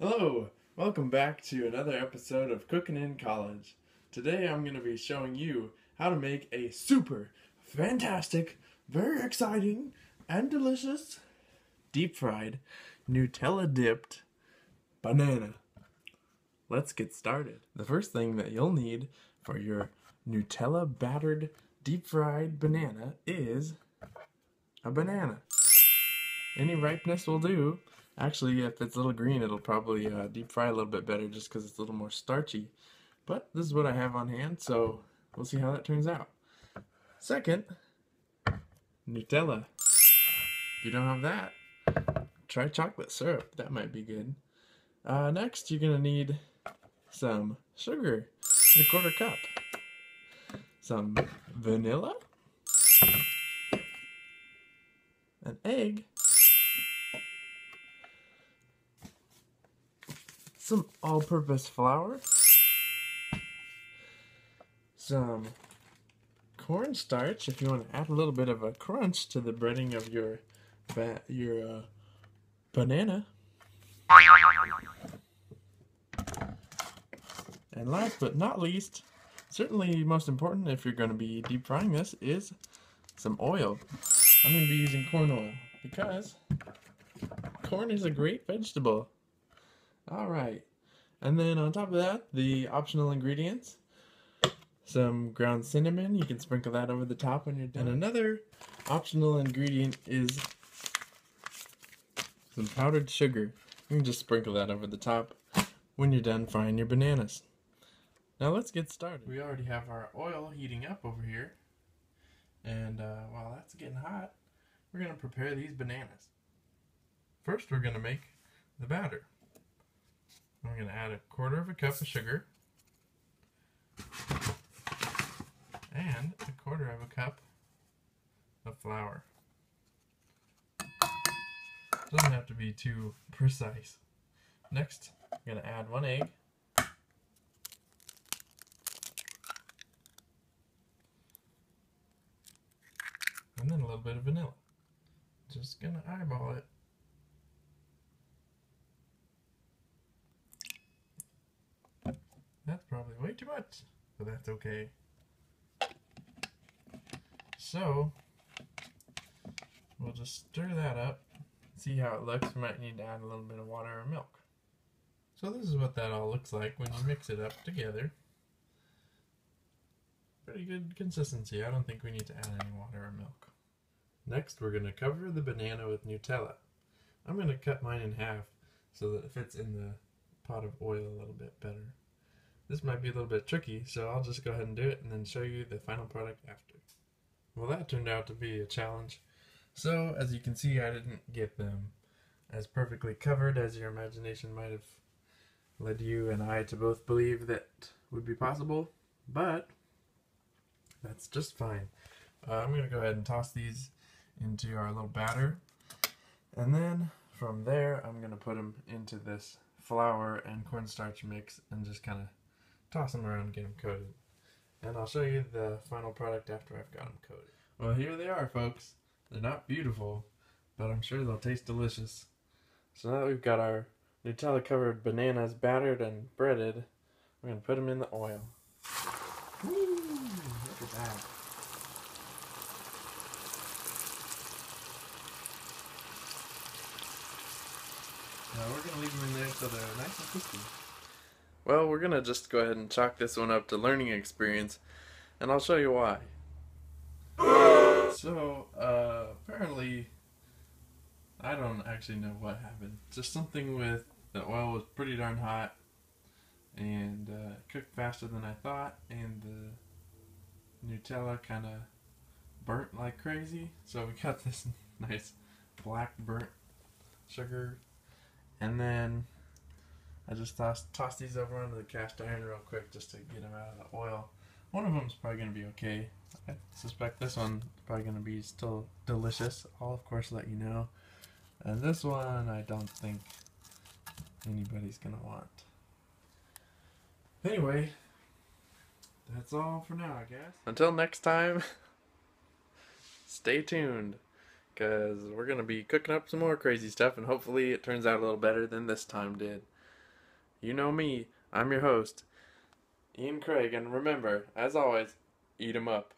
Hello, welcome back to another episode of Cooking in College. Today I'm going to be showing you how to make a super fantastic, very exciting, and delicious deep fried Nutella dipped banana. Let's get started. The first thing that you'll need for your Nutella battered deep fried banana is a banana. Any ripeness will do. Actually, if it's a little green, it'll probably uh, deep fry a little bit better just because it's a little more starchy. But this is what I have on hand, so we'll see how that turns out. Second, Nutella. If you don't have that, try chocolate syrup. That might be good. Uh, next, you're going to need some sugar, a quarter cup, some vanilla, an egg, some all-purpose flour, some cornstarch if you want to add a little bit of a crunch to the breading of your your uh, banana. And last but not least, certainly most important if you're going to be deep frying this, is some oil. I'm going to be using corn oil because corn is a great vegetable. Alright. And then on top of that, the optional ingredients. Some ground cinnamon. You can sprinkle that over the top when you're done. And another optional ingredient is some powdered sugar. You can just sprinkle that over the top when you're done frying your bananas. Now let's get started. We already have our oil heating up over here. And uh, while that's getting hot, we're going to prepare these bananas. First, we're going to make the batter. I'm going to add a quarter of a cup of sugar and a quarter of a cup of flour. Doesn't have to be too precise. Next, I'm going to add one egg. And then a little bit of vanilla. Just going to eyeball it. That's probably way too much, but that's okay. So, we'll just stir that up, see how it looks. We might need to add a little bit of water or milk. So this is what that all looks like when you mix it up together. Pretty good consistency. I don't think we need to add any water or milk. Next, we're going to cover the banana with Nutella. I'm going to cut mine in half so that it fits in the pot of oil a little bit better. This might be a little bit tricky, so I'll just go ahead and do it and then show you the final product after. Well, that turned out to be a challenge. So, as you can see, I didn't get them as perfectly covered as your imagination might have led you and I to both believe that would be possible, but that's just fine. Uh, I'm going to go ahead and toss these into our little batter, and then from there, I'm going to put them into this flour and cornstarch mix and just kind of toss them around and get them coated. And I'll show you the final product after I've got them coated. Well, here they are, folks. They're not beautiful, but I'm sure they'll taste delicious. So now that we've got our Nutella covered bananas battered and breaded, we're going to put them in the oil. Woo, look at that. Now we're going to leave them in there so they're nice and crispy. Well, we're going to just go ahead and chalk this one up to learning experience, and I'll show you why. so, uh, apparently, I don't actually know what happened. Just something with the oil was pretty darn hot, and uh, cooked faster than I thought, and the Nutella kind of burnt like crazy. So we got this nice black burnt sugar, and then I just tossed, tossed these over onto the cast iron real quick just to get them out of the oil. One of them is probably going to be okay. I suspect this one probably going to be still delicious. I'll of course let you know. And this one I don't think anybody's going to want. Anyway, that's all for now, I guess. Until next time, stay tuned. Because we're going to be cooking up some more crazy stuff, and hopefully it turns out a little better than this time did. You know me. I'm your host, Ian Craig, and remember, as always, eat 'em up.